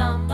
some